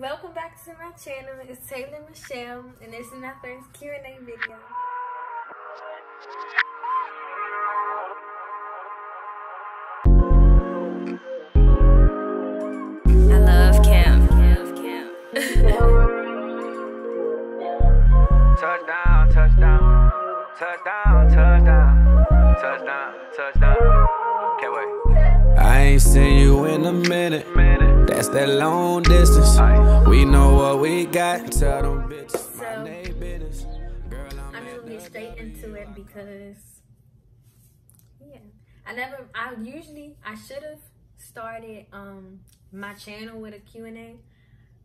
Welcome back to my channel. It's Taylor Michelle, and this is my first Q&A video. I love Cam. Cam, Cam. Touchdown, touchdown, touchdown, touchdown, touchdown, touchdown. Can't wait. I ain't seen you in a minute. Minute. That's that long distance. We know what we got. Tell them bitches So, my name business. Girl, I'm I'm gonna get straight into it because, yeah, I never. I usually I should have started um my channel with a Q&A,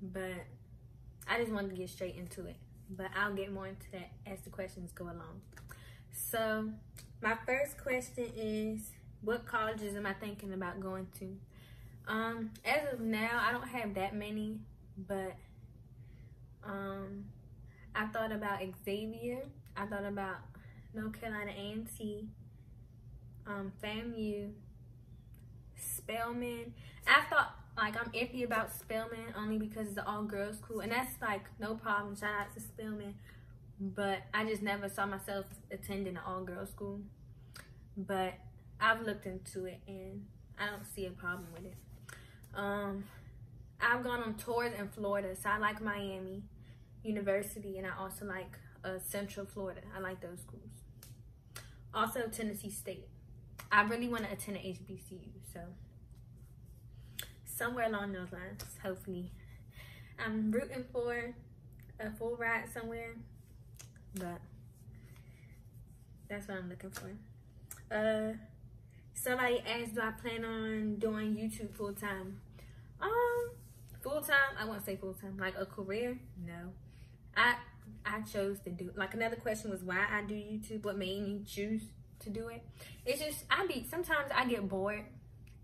but I just wanted to get straight into it. But I'll get more into that as the questions go along. So my first question is, what colleges am I thinking about going to? Um, as of now, I don't have that many, but um, I thought about Xavier. I thought about North Carolina A&T, um, FAMU, Spelman. I thought like I'm iffy about Spelman only because it's an all girls school, and that's like no problem. Shout out to Spelman, but I just never saw myself attending an all girls school. But I've looked into it and I don't see a problem with it. Um, I've gone on tours in Florida, so I like Miami University, and I also like uh, Central Florida. I like those schools. Also Tennessee State. I really want to attend an HBCU, so somewhere along those lines, hopefully. I'm rooting for a full ride somewhere, but that's what I'm looking for. Uh, somebody asked, do I plan on doing YouTube full time? Um, full time. I won't say full time. Like a career? No. I I chose to do. Like another question was why I do YouTube. What made me choose to do it? It's just I be sometimes I get bored,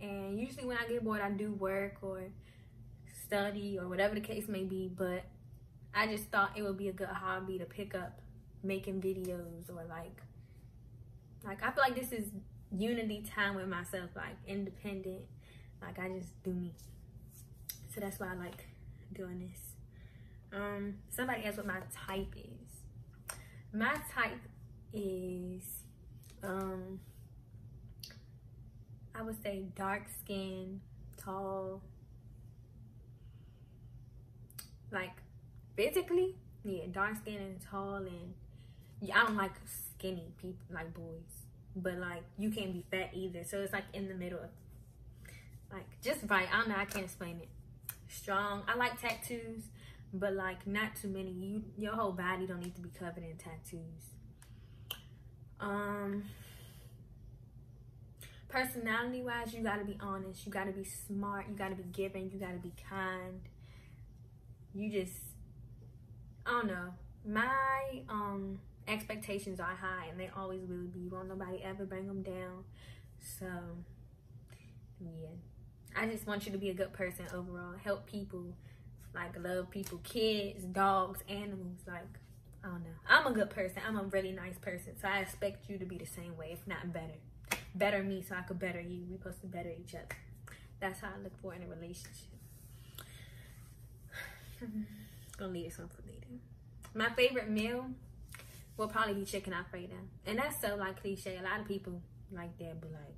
and usually when I get bored, I do work or study or whatever the case may be. But I just thought it would be a good hobby to pick up making videos or like like I feel like this is unity time with myself, like independent. Like I just do me. So that's why I like doing this. Um, somebody asked what my type is. My type is um I would say dark skin, tall. Like physically, yeah, dark skin and tall and yeah, I don't like skinny people like boys. But like you can't be fat either. So it's like in the middle of like just right. I don't know, I can't explain it. Strong. I like tattoos, but like not too many. You your whole body don't need to be covered in tattoos. Um personality wise, you gotta be honest, you gotta be smart, you gotta be giving, you gotta be kind. You just I don't know. My um expectations are high and they always will be. Won't nobody ever bring them down. So yeah. I just want you to be a good person overall. Help people. Like love people, kids, dogs, animals. Like, I don't know. I'm a good person. I'm a really nice person. So I expect you to be the same way, if not better. Better me so I could better you. We supposed to better each other. That's how I look for in a relationship. Gonna leave this one for later. My favorite meal will probably be chicken alfredo. And that's so like cliche. A lot of people like that, but like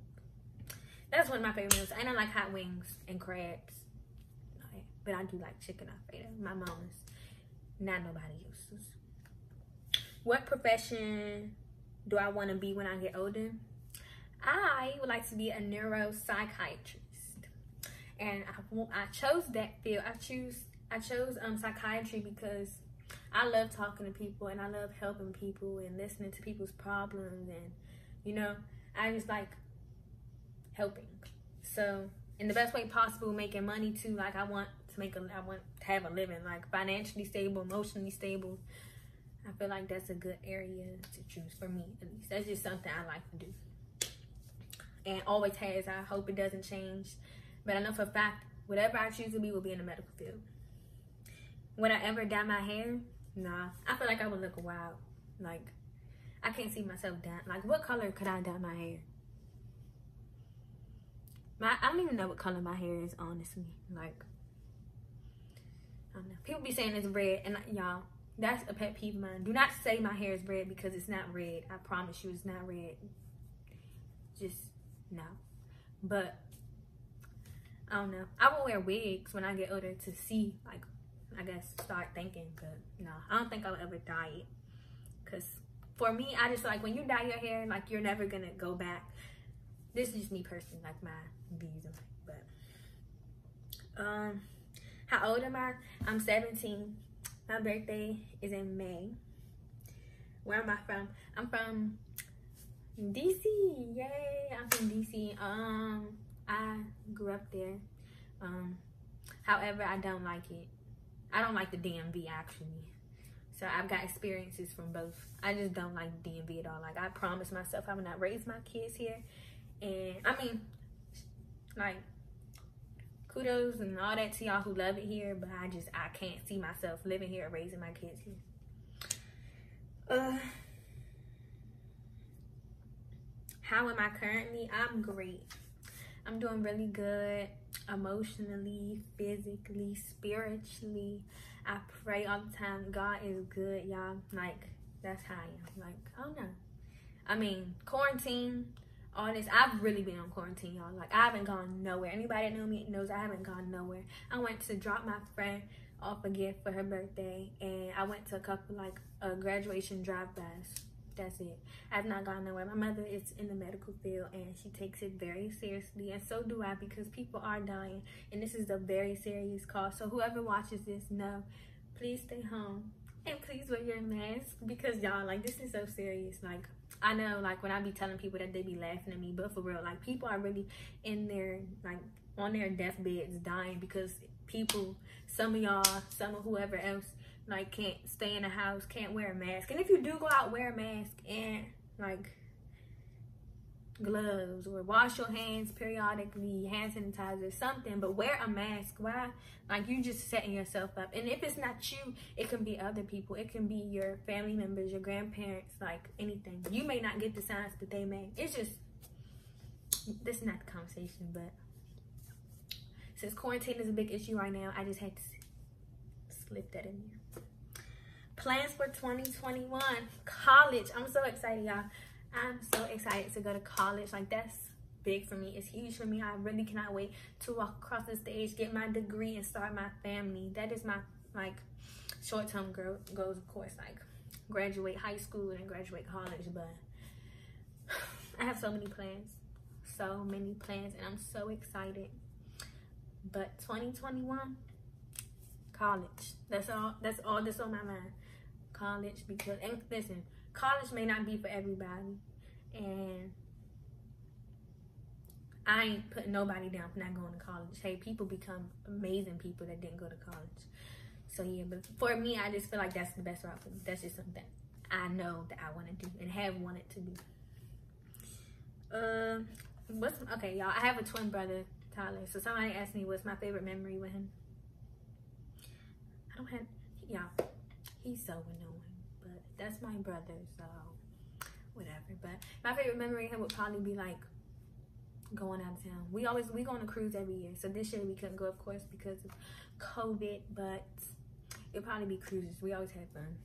that's one of my favorite meals. And I like hot wings and crabs. But I do like chicken alfredo. My mom's, not nobody else's. What profession do I want to be when I get older? I would like to be a neuropsychiatrist. And I, I chose that field. I choose I chose um psychiatry because I love talking to people and I love helping people and listening to people's problems and you know, I just like helping. So in the best way possible, making money too. Like I want to make a, I want to have a living, like financially stable, emotionally stable. I feel like that's a good area to choose for me, at least. That's just something I like to do, and always has. I hope it doesn't change, but I know for a fact, whatever I choose to be will be in the medical field. Would I ever dye my hair? Nah. I feel like I would look wild. Like I can't see myself dye. Like what color could I dye my hair? My I don't even know what color my hair is, honestly. Like don't know. People be saying it's red, and y'all, that's a pet peeve of mine. Do not say my hair is red because it's not red. I promise you, it's not red. Just no. But I don't know. I will wear wigs when I get older to see, like, I guess, start thinking. But no, I don't think I'll ever dye it. Cause for me, I just like when you dye your hair, like you're never gonna go back. This is just me personally, like my views it. But um, how old am I? I'm 17. My birthday is in May. Where am I from? I'm from DC. Yay! I'm from DC. Um, I grew up there. Um, however, I don't like it. I don't like the DMV actually. So I've got experiences from both. I just don't like DMV at all. Like I promised myself I would not raise my kids here. And I mean, like kudos and all that to y'all who love it here, but I just I can't see myself living here raising my kids here. Uh how am I currently? I'm great. I'm doing really good emotionally, physically, spiritually. I pray all the time. God is good, y'all. Like, that's how I am. Like, oh don't. I mean, quarantine, this. I've really been on quarantine, y'all. Like, I haven't gone nowhere. Anybody that know me knows I haven't gone nowhere. I went to drop my friend off a gift for her birthday, and I went to a couple, like, a graduation drive-bys that's it. I've not gone nowhere. My mother is in the medical field and she takes it very seriously, and so do I because people are dying, and this is a very serious cause. So whoever watches this, know, please stay home and please wear your mask because y'all like this is so serious. Like I know, like when I be telling people that they be laughing at me, but for real, like people are really in their like on their deathbeds dying because people, some of y'all, some of whoever else like can't stay in the house, can't wear a mask. And if you do go out, wear a mask and like gloves or wash your hands periodically, hand sanitizer, something, but wear a mask. Why? Like you're just setting yourself up. And if it's not you, it can be other people. It can be your family members, your grandparents, like anything. You may not get the signs that they may. It's just this is not the conversation, but since quarantine is a big issue right now, I just had to slip that in there plans for 2021 college i'm so excited y'all i'm so excited to go to college. Like that's big for me. It's huge for me. I really cannot wait to walk across the stage get my degree and start my family. That is my like short-term goals of course. Like graduate high school and graduate college but i have so many plans. So many plans and i'm so excited. But 2021 college. That's all that's all that's on my mind. College because and listen, college may not be for everybody, and I ain't putting nobody down for not going to college. Hey, people become amazing people that didn't go to college. So yeah, but for me, I just feel like that's the best route for me. That's just something I know that I want to do and have wanted to do. Uh, what's okay, y'all? I have a twin brother, Tyler. So somebody asked me what's my favorite memory with him. I don't have y'all he's so annoying, that's my brother, so whatever. But my favorite memory of him would probably be like going out of town. We always we go on a cruise every year. So this year we couldn't go, of course, because of COVID. But it'd probably be cruises. We always have fun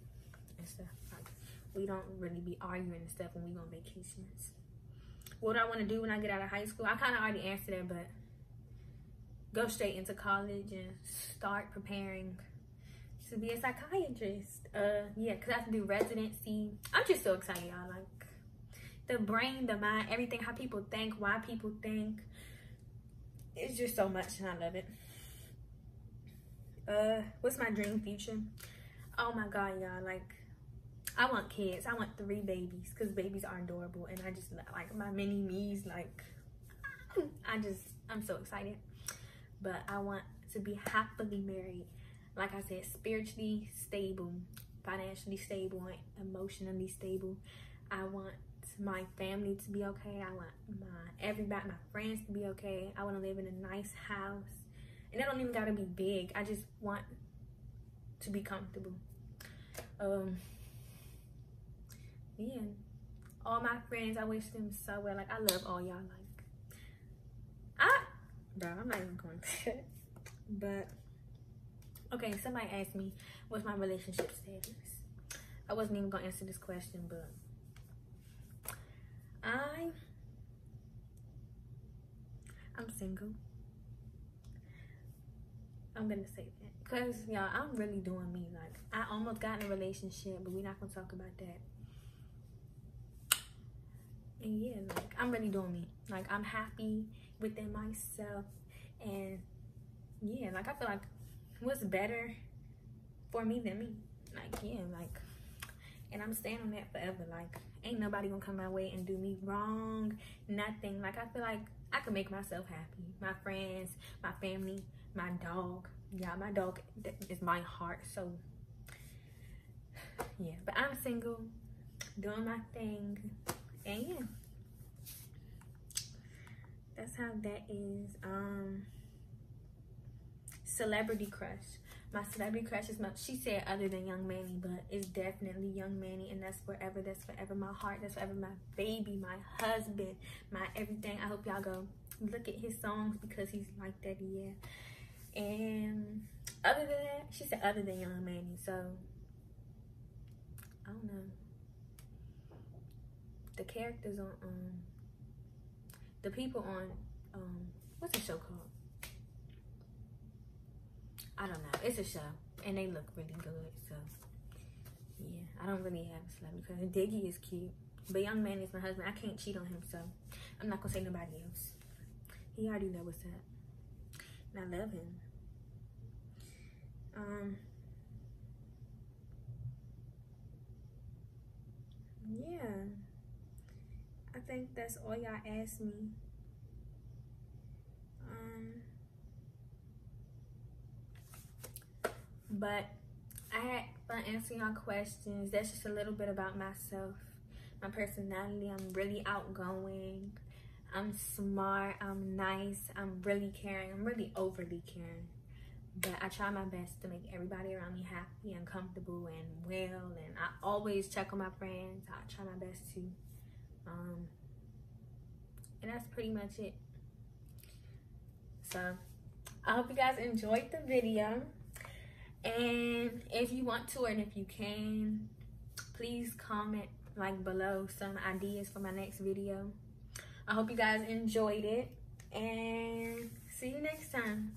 and stuff. Like we don't really be arguing and stuff when we go on vacations. What do I want to do when I get out of high school? I kind of already answered that, but go straight into college and start preparing to be a psychiatrist. Uh, yeah, because I have to do residency. I'm just so excited, y'all. Like, the brain, the mind, everything, how people think, why people think. It's just so much, and I love it. Uh, what's my dream future? Oh my God, y'all. Like, I want kids. I want three babies because babies are adorable. And I just like my mini me's. Like, I just, I'm so excited. But I want to be happily married like I said, spiritually stable, financially stable, emotionally stable. I want my family to be okay. I want my everybody, my friends to be okay. I want to live in a nice house. And it don't even gotta be big. I just want to be comfortable. Um yeah. All my friends, I wish them so well. Like I love all y'all like I bro, I'm not even going to but Okay, somebody asked me what's my relationship status. I wasn't even gonna answer this question, but I I'm single. I'm gonna say that. Cause y'all, I'm really doing me. Like I almost got in a relationship, but we're not gonna talk about that. And yeah, like I'm really doing me. Like I'm happy within myself and yeah, like I feel like what's better for me than me. Like, yeah, like and I'm staying on that forever. Like, ain't nobody gonna come my way and do me wrong. Nothing. Like I feel like I can make myself happy. My friends, my family, my dog. Yeah, my dog is my heart. So yeah, but I'm single, doing my thing, and yeah, that's how that is. Um, celebrity crush. My celebrity crush is my, she said other than Young Manny, but it's definitely Young Manny, and that's forever. That's forever my heart. That's forever my baby, my husband, my everything. I hope y'all go look at his songs because he's like that, yeah. And other than that, she said other than Young Manny, so I don't know. The characters on um the people on um what's the show called? I don't know. It's a show, and they look really good. So yeah, I don't really have a celebrity because Diggy is cute, but Young Man is my husband. I can't cheat on him, so I'm not gonna say nobody else. He already know what's up, and I love him. Um. Yeah. I think that's all y'all asked me. Um. But I had fun answering all questions. That's just a little bit about myself, my personality. I'm really outgoing. I'm smart. I'm nice. I'm really caring. I'm really overly caring. But I try my best to make everybody around me happy and comfortable and well. And I always check on my friends. I try my best to. Um, and that's pretty much it. So I hope you guys enjoyed the video. And if you want to and if you can, please comment like below some ideas for my next video. I hope you guys enjoyed it and see you next time.